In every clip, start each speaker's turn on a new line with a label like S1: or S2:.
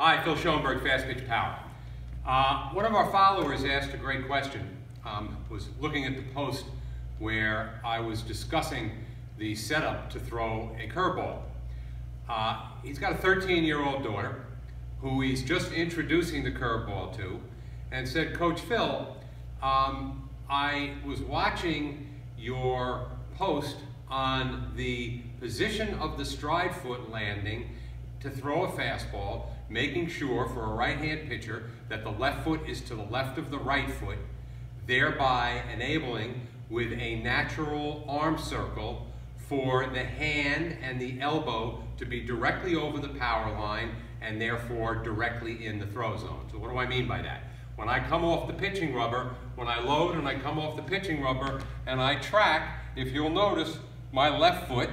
S1: Hi, Phil Schonberg, Fast Pitch Power. Uh, one of our followers asked a great question. Um, was looking at the post where I was discussing the setup to throw a curveball. Uh, he's got a 13-year-old daughter who he's just introducing the curveball to and said, Coach Phil, um, I was watching your post on the position of the stride foot landing to throw a fastball, making sure for a right-hand pitcher that the left foot is to the left of the right foot, thereby enabling with a natural arm circle for the hand and the elbow to be directly over the power line and therefore directly in the throw zone. So what do I mean by that? When I come off the pitching rubber, when I load and I come off the pitching rubber and I track, if you'll notice, my left foot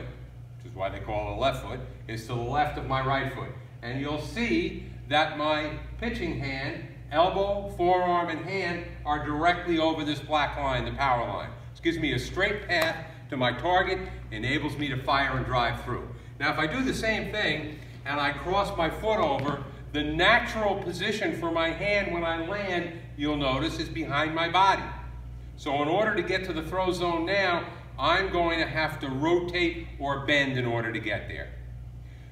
S1: which is why they call it a left foot, is to the left of my right foot. And you'll see that my pitching hand, elbow, forearm, and hand are directly over this black line, the power line. This gives me a straight path to my target, enables me to fire and drive through. Now if I do the same thing and I cross my foot over, the natural position for my hand when I land, you'll notice, is behind my body. So in order to get to the throw zone now, I'm going to have to rotate or bend in order to get there.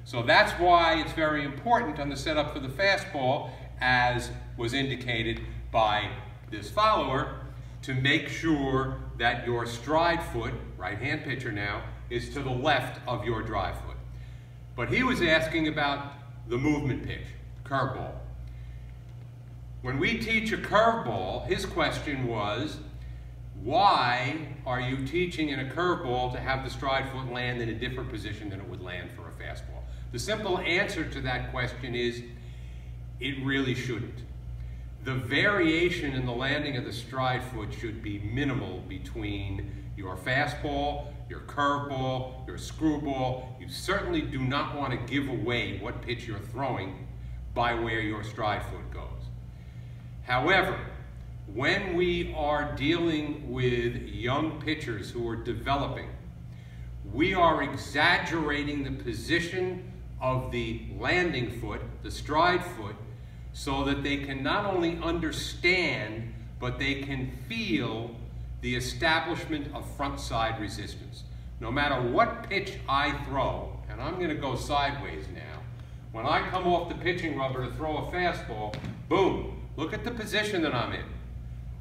S1: So that's why it's very important on the setup for the fastball, as was indicated by this follower, to make sure that your stride foot, right-hand pitcher now, is to the left of your drive foot. But he was asking about the movement pitch, curveball. When we teach a curveball, his question was, why are you teaching in a curveball to have the stride foot land in a different position than it would land for a fastball? The simple answer to that question is it really shouldn't. The variation in the landing of the stride foot should be minimal between your fastball, your curveball, your screwball. You certainly do not want to give away what pitch you're throwing by where your stride foot goes. However, when we are dealing with young pitchers who are developing, we are exaggerating the position of the landing foot, the stride foot, so that they can not only understand, but they can feel the establishment of front side resistance. No matter what pitch I throw, and I'm going to go sideways now, when I come off the pitching rubber to throw a fastball, boom, look at the position that I'm in.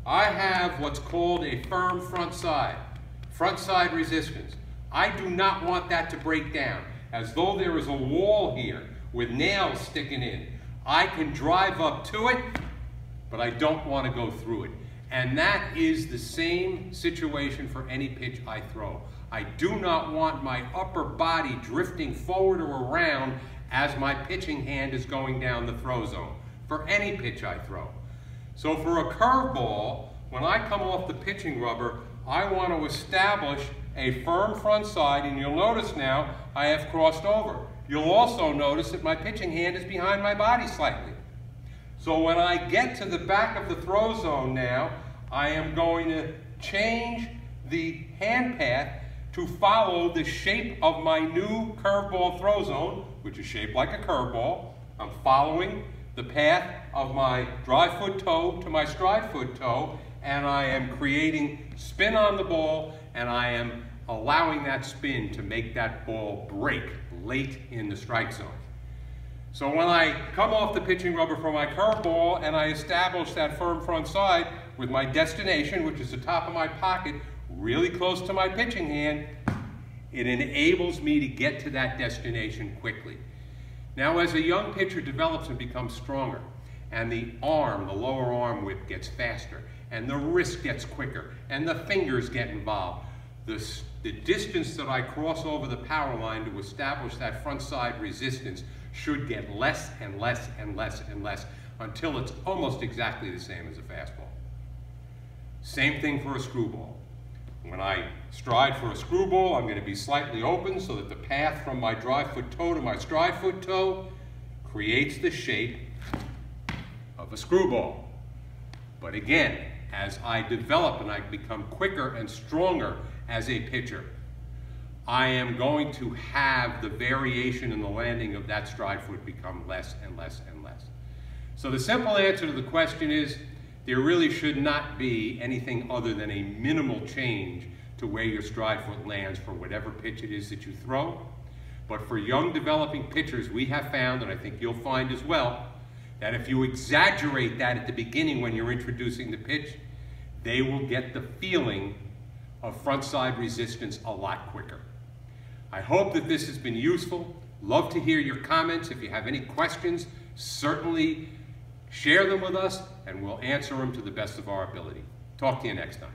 S1: I have what's called a firm front side, front side resistance. I do not want that to break down, as though there is a wall here with nails sticking in. I can drive up to it, but I don't want to go through it. And that is the same situation for any pitch I throw. I do not want my upper body drifting forward or around as my pitching hand is going down the throw zone for any pitch I throw. So for a curveball, when I come off the pitching rubber, I want to establish a firm front side, and you'll notice now I have crossed over. You'll also notice that my pitching hand is behind my body slightly. So when I get to the back of the throw zone now, I am going to change the hand path to follow the shape of my new curveball throw zone, which is shaped like a curveball. I'm following the path of my drive foot toe to my stride foot toe, and I am creating spin on the ball, and I am allowing that spin to make that ball break late in the strike zone. So when I come off the pitching rubber for my curveball and I establish that firm front side with my destination, which is the top of my pocket, really close to my pitching hand, it enables me to get to that destination quickly. Now, as a young pitcher develops and becomes stronger, and the arm, the lower arm whip gets faster, and the wrist gets quicker, and the fingers get involved, the, the distance that I cross over the power line to establish that front side resistance should get less and less and less and less until it's almost exactly the same as a fastball. Same thing for a screwball. When I stride for a screwball, I'm going to be slightly open so that the path from my drive foot toe to my stride foot toe creates the shape of a screwball. But again, as I develop and I become quicker and stronger as a pitcher, I am going to have the variation in the landing of that stride foot become less and less and less. So the simple answer to the question is there really should not be anything other than a minimal change to where your stride foot lands for whatever pitch it is that you throw. But for young developing pitchers, we have found, and I think you'll find as well, that if you exaggerate that at the beginning when you're introducing the pitch, they will get the feeling of front side resistance a lot quicker. I hope that this has been useful. Love to hear your comments. If you have any questions, certainly share them with us and we'll answer them to the best of our ability. Talk to you next time.